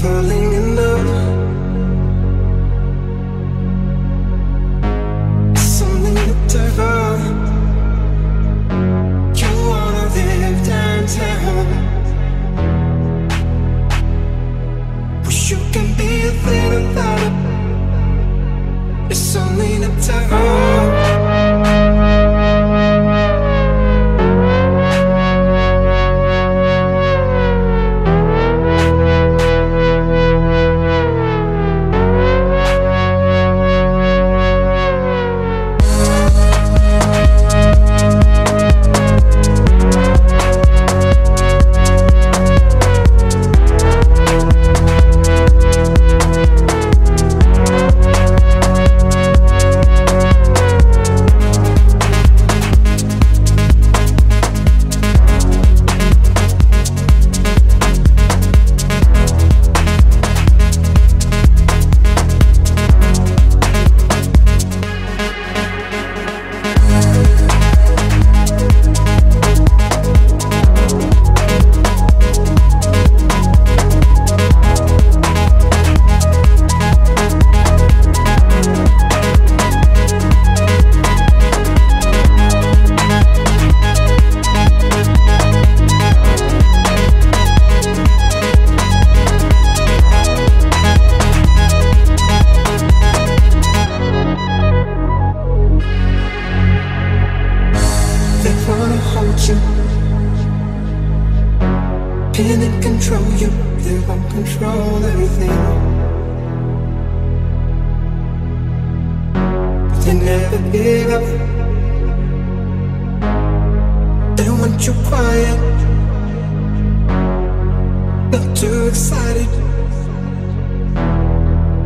falling in love. It's something to divine. You wanna live downtown. Wish you can be a thing without it. It's only the time. And control you. They want control everything, but they never give up. They want you quiet, not too excited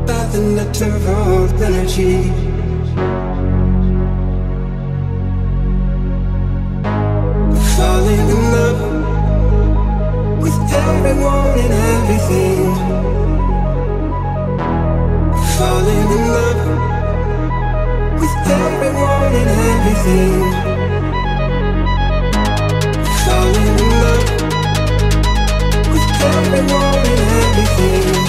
by the net of energy. Everything. Falling in love with everyone and everything.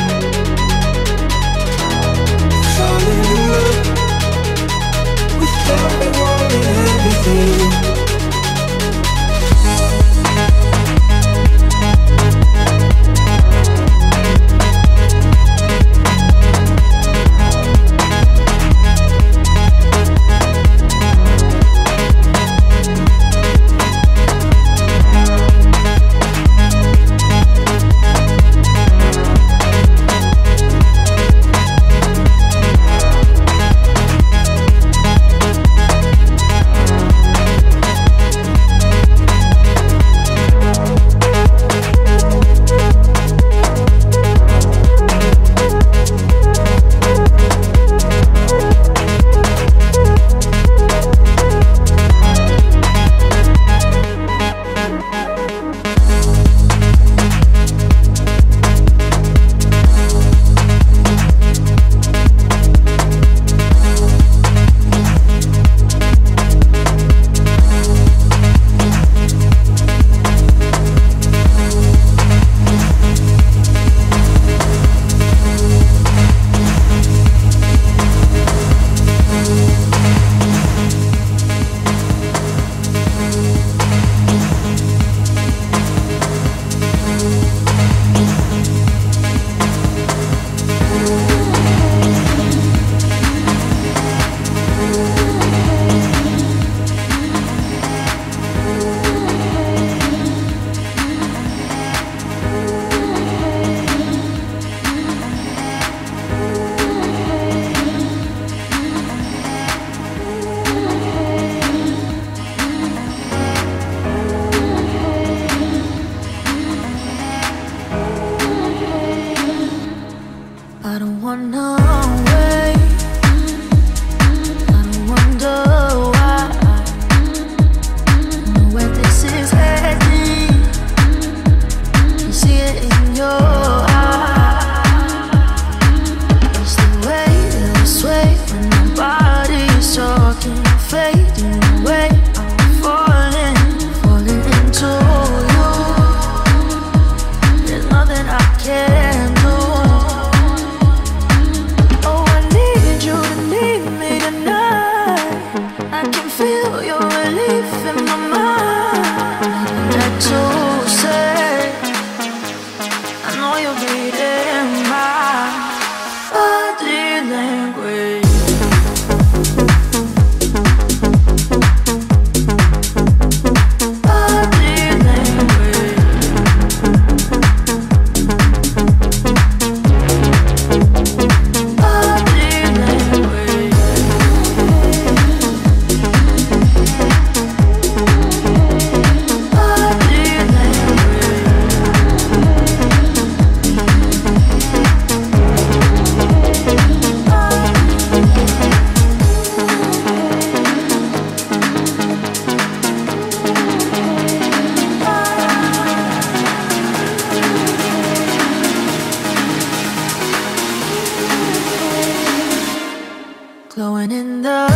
glowing in the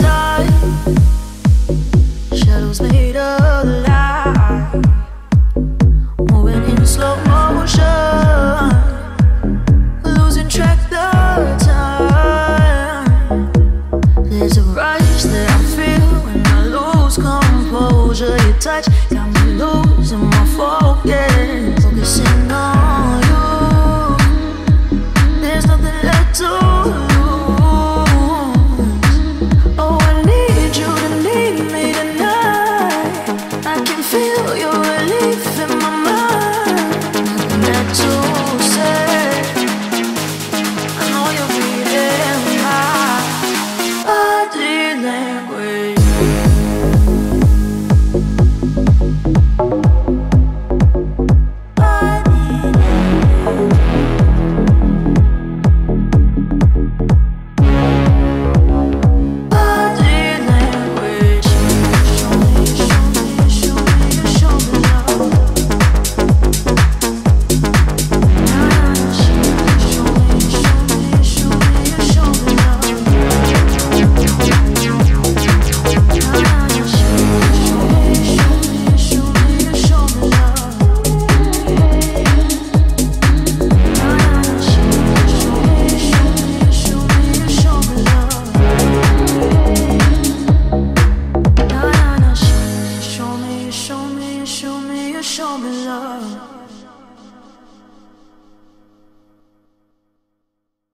dark. Shadows made of light, moving in slow motion, losing track the time. There's a rush that I feel when I lose composure. Your touch.